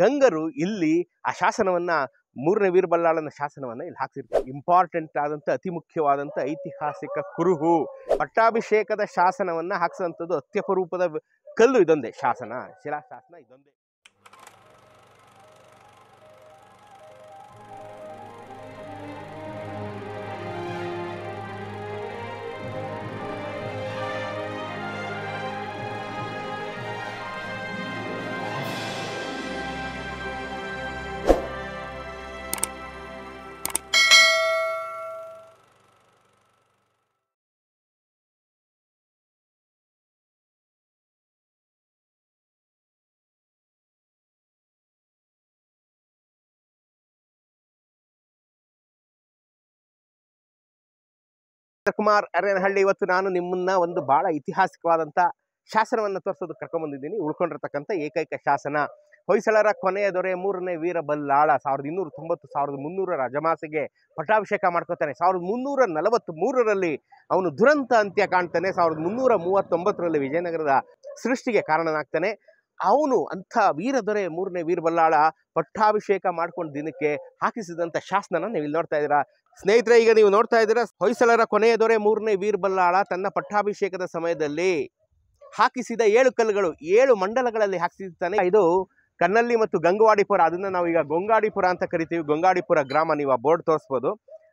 ಗಂಗರು ಇಲ್ಲಿ ಆ ಶಾಸನವನ್ನ ಮೂರನೇ ವೀರಬಲ್ಲಾಳನ ಶಾಸನವನ್ನ ಇಲ್ಲಿ ಹಾಕ್ತಿರ್ತಾರೆ ಇಂಪಾರ್ಟೆಂಟ್ ಆದಂತ, ಅತಿ ಮುಖ್ಯವಾದಂತ ಐತಿಹಾಸಿಕ ಕುರುಹು. ಪಟ್ಟಾಭಿಷೇಕದ ಶಾಸನವನ್ನ ಹಾಕ್ಸೋಂಥದ್ದು ಅತ್ಯಪರೂಪದ ಕಲ್ಲು ಇದೊಂದೇ ಶಾಸನ, ಶಿಲಾಶಾಸನ ಇದೊಂದೇ. ಕುಮಾರ್ ಅರೇನಹಳ್ಳಿ ಇವತ್ತು ನಾನು ನಿಮ್ಮನ್ನ ಒಂದು ಬಹಳ ಐತಿಹಾಸಿಕವಾದಂತ ಶಾಸನವನ್ನ ತೋರಿಸೋದು ಕರ್ಕೊಂಡ್ಬಂದಿದ್ದೀನಿ ಉಳ್ಕೊಂಡಿರ್ತಕ್ಕಂಥ ಏಕೈಕ ಶಾಸನ. ಹೊಯ್ಸಳರ ಕೊನೆಯ ದೊರೆ ಮೂರನೇ ವೀರ ಬಲ್ಲಾಳ ಸಾವಿರದ ಇನ್ನೂರ ತೊಂಬತ್ತು, ಸಾವಿರದ ಮುನ್ನೂರ ರಜಮಾಸಿಗೆ ಪಟ್ಟಾಭಿಷೇಕ ಮಾಡ್ಕೋತಾನೆ. ಸಾವಿರದ ಮುನ್ನೂರ ನಲವತ್ತ್ ಮೂರರಲ್ಲಿ ಅವನು ದುರಂತ ಅಂತ್ಯ ಕಾಣ್ತಾನೆ. ಸಾವಿರದ ಮುನ್ನೂರ ಮೂವತ್ತೊಂಬತ್ತರಲ್ಲಿ ವಿಜಯನಗರದ ಸೃಷ್ಟಿಗೆ ಕಾರಣನಾಗ್ತಾನೆ. ಅವನು ಅಂಥ ವೀರ ದೊರೆ ಮೂರನೇ ವೀರಬಲ್ಲಾಳ ಪಟ್ಟಾಭಿಷೇಕ ಮಾಡ್ಕೊಂಡು ದಿನಕ್ಕೆ ಹಾಕಿಸಿದಂಥ ಶಾಸನ ನೀವು ಇಲ್ಲಿ ನೋಡ್ತಾ ಇದ್ದೀರಾ. ಸ್ನೇಹಿತರೆ, ಈಗ ನೀವು ನೋಡ್ತಾ ಇದ್ದೀರಾ, ಹೊಯ್ಸಳರ ಕೊನೆಯ ದೊರೆ ಮೂರನೇ ವೀರಬಲ್ಲಾಳ ತನ್ನ ಪಟ್ಟಾಭಿಷೇಕದ ಸಮಯದಲ್ಲಿ ಹಾಕಿಸಿದ ಏಳು ಕಲ್ಲುಗಳು, ಏಳು ಮಂಡಲಗಳಲ್ಲಿ ಹಾಕಿಸಿದ್ದಾನೆ ಇದು ಕನ್ನಲ್ಲಿ ಮತ್ತು ಗಂಗವಾಡಿಪುರ, ಅದನ್ನು ನಾವು ಈಗ ಗೊಂಗಾಡಿಪುರ ಅಂತ ಕರಿತೀವಿ. ಗೊಂಗಾಡಿಪುರ ಗ್ರಾಮ ನೀವು ಆ ಬೋರ್ಡ್ ತೋರಿಸ್ಬೋದು.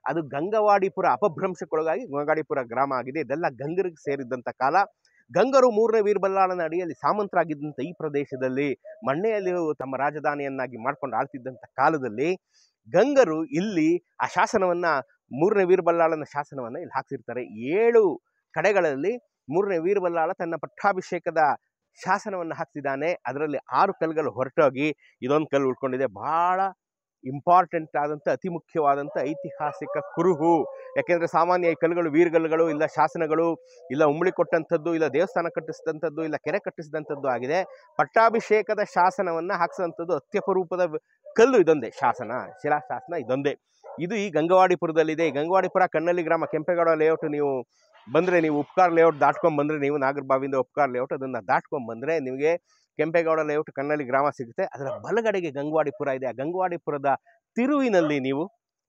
ಅದು ಗಂಗವಾಡಿಪುರ ಅಪಭ್ರಂಶಕ್ಕೊಳಗಾಗಿ ಗೊಂಗಾಡಿಪುರ ಗ್ರಾಮ ಆಗಿದೆ. ಇದೆಲ್ಲ ಗಂಗರಿಗೆ ಸೇರಿದ್ದಂಥ ಕಾಲ. ಗಂಗರು ಮೂರನೇ ವೀರಬಲ್ಲಾಳನ ಅಡಿಯಲ್ಲಿ ಸಾಮಂತರಾಗಿದ್ದಂಥ ಈ ಪ್ರದೇಶದಲ್ಲಿ ಮಣ್ಣೆಯಲ್ಲಿ ತಮ್ಮ ರಾಜಧಾನಿಯನ್ನಾಗಿ ಮಾಡ್ಕೊಂಡು ಆಳ್ತಿದ್ದಂಥ ಕಾಲದಲ್ಲಿ ಗಂಗರು ಇಲ್ಲಿ ಆ ಶಾಸನವನ್ನು ಮೂರನೇ ವೀರಬಲ್ಲಾಳನ ಶಾಸನವನ್ನು ಇಲ್ಲಿ ಹಾಕ್ತಿರ್ತಾರೆ ಏಳು ಕಡೆಗಳಲ್ಲಿ ಮೂರನೇ ವೀರಬಲ್ಲಾಳ ತನ್ನ ಪಟ್ಟಾಭಿಷೇಕದ ಶಾಸನವನ್ನು ಹಾಕ್ತಿದ್ದಾನೆ ಅದರಲ್ಲಿ ಆರು ಕಲ್ಲುಗಳು ಹೊರಟೋಗಿ ಇದೊಂದು ಕಲ್ಲು ಉಳ್ಕೊಂಡಿದೆ. ಬಹಳ ಇಂಪಾರ್ಟೆಂಟ್ ಆದಂಥ, ಅತಿ ಮುಖ್ಯವಾದಂಥ ಐತಿಹಾಸಿಕ ಕುರುಹು. ಯಾಕೆಂದರೆ ಸಾಮಾನ್ಯ ಈ ಕಲ್ಲುಗಳು, ವೀರಗಲ್ಲುಗಳು, ಇಲ್ಲ ಶಾಸನಗಳು, ಇಲ್ಲ ಉಂಬಳಿ ಕೊಟ್ಟಂಥದ್ದು, ಇಲ್ಲ ದೇವಸ್ಥಾನ ಕಟ್ಟಿಸಿದಂಥದ್ದು, ಇಲ್ಲ ಕೆರೆ ಕಟ್ಟಿಸಿದಂಥದ್ದು ಆಗಿದೆ. ಪಟ್ಟಾಭಿಷೇಕದ ಶಾಸನವನ್ನು ಹಾಕಿಸಿದಂಥದ್ದು ಅತ್ಯಪರೂಪದ ಕಲ್ಲು ಇದೊಂದೇ, ಶಾಸನ, ಶಿಲಾಶಾಸನ ಇದೊಂದೇ. ಇದು ಈ ಗಂಗವಾಡಿಪುರದಲ್ಲಿದೆ. ಈ ಗಂಗವಾಡಿಪುರ ಕಣ್ಣಲ್ಲಿ ಗ್ರಾಮ ಕೆಂಪೇಗೌಡ ಲೇಔಟ್ ನೀವು ಬಂದರೆ ನೀವು ಉಪ್ಕಾರ್ ಲೇಔಟ್ ದಾಟ್ಕೊಂಡು ಬಂದರೆ ನೀವು ನಾಗರಬಾವಿಯಿಂದ ಉಪ್ಕಾರ್ ಲೇಔಟ್ ಅದನ್ನು ದಾಟ್ಕೊಂಡು ಬಂದರೆ ನಿಮಗೆ ಕೆಂಪೇಗೌಡ ಲೇಔಟ್ ಕಣ್ಣಲ್ಲಿ ಗ್ರಾಮ ಸಿಗುತ್ತೆ. ಅದರ ಬಲಗಡೆಗೆ ಗಂಗವಾಡಿಪುರ ಇದೆ. ಆ ಗಂಗವಾಡಿಪುರದ ತಿರುವಿನಲ್ಲಿ ನೀವು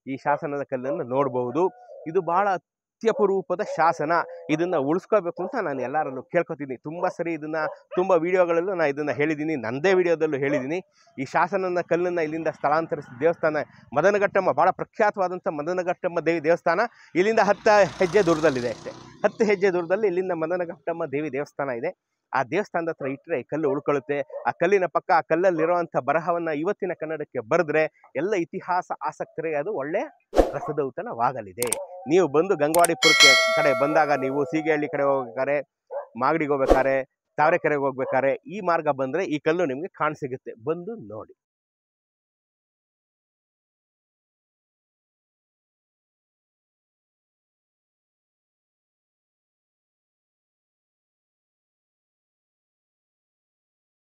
ಈ ಶಾಸನದ ಕಲ್ಲನ್ನು ನೋಡಬಹುದು. ಇದು ಬಹಳ ಅತ್ಯಪರೂಪದ ಶಾಸನ. ಇದನ್ನ ಉಳಿಸ್ಕೋಬೇಕು ಅಂತ ನಾನು ಎಲ್ಲರಲ್ಲೂ ಕೇಳ್ಕೊತೀನಿ. ತುಂಬ ಸರಿ ಇದನ್ನ, ತುಂಬ ವಿಡಿಯೋಗಳಲ್ಲೂ ನಾನು ಇದನ್ನ ಹೇಳಿದ್ದೀನಿ. ನಂದೇ ವಿಡಿಯೋದಲ್ಲೂ ಹೇಳಿದ್ದೀನಿ. ಈ ಶಾಸನನ ಕಲ್ಲನ್ನು ಇಲ್ಲಿಂದ ಸ್ಥಳಾಂತರಿಸಿದ ದೇವಸ್ಥಾನ ಮದನಘಟ್ಟಮ್ಮ ಬಹಳ ಪ್ರಖ್ಯಾತವಾದಂಥ ಮದನಘಟ್ಟಮ್ಮ ದೇವಿ ದೇವಸ್ಥಾನ ಇಲ್ಲಿಂದ ಹತ್ತು ಹೆಜ್ಜೆ ದೂರದಲ್ಲಿದೆ ಅಷ್ಟೇ. ಹತ್ತು ಹೆಜ್ಜೆ ದೂರದಲ್ಲಿ ಇಲ್ಲಿಂದ ಮದನಘಟ್ಟಮ್ಮ ದೇವಿ ದೇವಸ್ಥಾನ ಇದೆ. ಆ ದೇವಸ್ಥಾನದ ಹತ್ರ ಇಟ್ಟರೆ ಕಲ್ಲು ಉಳ್ಕೊಳ್ಳುತ್ತೆ ಆ ಕಲ್ಲಿನ ಪಕ್ಕ ಆ ಕಲ್ಲಲ್ಲಿರುವಂಥ ಬರಹವನ್ನ ಇವತ್ತಿನ ಕನ್ನಡಕ್ಕೆ ಬರೆದ್ರೆ ಎಲ್ಲ ಇತಿಹಾಸ ಆಸಕ್ತರಿಗೆ ಅದು ಒಳ್ಳೆ ರಸದೌತಣವಾಗಲಿದೆ. ನೀವು ಬಂದು ಗಂಗವಾಡಿಪುರಕ್ಕೆ ಕಡೆ ಬಂದಾಗ ನೀವು ಸೀಗೆಹಳ್ಳಿ ಕಡೆ ಹೋಗ್ಬೇಕಾರೆ ಮಾಗಡಿಗೆ ಹೋಗ್ಬೇಕಾರೆ ತಾವರೆಕೆರೆಗೆ ಹೋಗ್ಬೇಕಾರೆ ಈ ಮಾರ್ಗ ಬಂದರೆ ಈ ಕಲ್ಲು ನಿಮಗೆ ಕಾಣಸಿಗುತ್ತೆ ಬಂದು ನೋಡಿ.